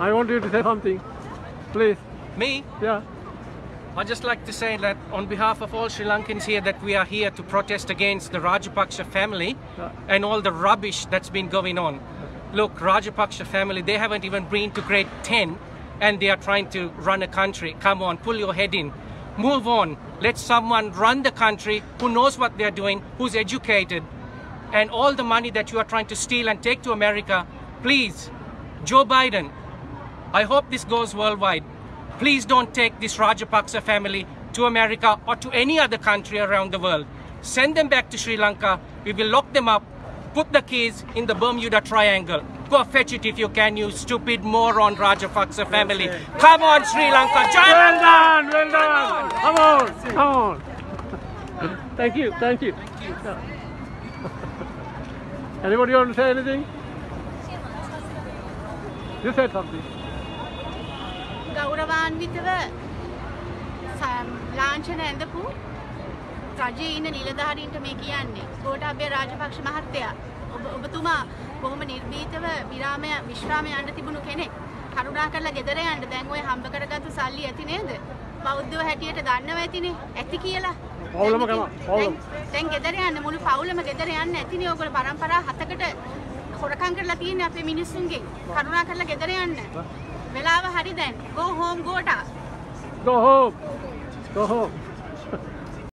I want you to say something. Please. Me? Yeah. I'd just like to say that on behalf of all Sri Lankans here that we are here to protest against the Rajapaksa family Yeah. and all the rubbish that's been going on. Look, Rajapaksa family, they haven't even been to grade 10 and they are trying to run a country. Come on, pull your head in. Move on. Let someone run the country who knows what they're doing, who's educated. And all the money that you are trying to steal and take to America, please, Joe Biden, I hope this goes worldwide. Please don't take this Rajapaksa family to America or to any other country around the world. Send them back to Sri Lanka. We will lock them up. Put the keys in the Bermuda Triangle. Go fetch it if you can, you stupid moron Rajapaksa family. Come on, Sri Lanka. Join Well done, well done. Come on, come on. Thank you, thank you. Anybody want to say anything? You said something. ගෞරවාන්විතව ලාංඡන ඇඳපු රජයේ ඉන්න නිලධාරීන්ට මේ කියන්නේ. ගෝඨාභය රාජපක්ෂ මහත්තයා. ඔබ ඔබතුමා බොහොම නිර්භීතව විරාමය විශ්‍රාමය යන්න තිබුණු කෙනෙක්. කරුණා කරලා ගෙදර යන්න. දැන් ඔය හම්බ කරගත්තු සල්ලි ඇති නේද? බෞද්ධව හැටියට දන්නව ඇතිනේ? ඇති කියලා. පවුලම පවුලම. දැන්- දැන් ගෙදර යන්න. මුළු පවුලම ගෙදර යන්න ඇතිනේ. ඔයගොල්ලෝ පරම්පරා හතකට හොරකම් කරලා තියෙන්නේ අපේ මිනිස්සුන්ගෙන්. කරුණා කරලා ගෙදර යන්න. වෙලාව Hari then. Go home, go Go home. Go home.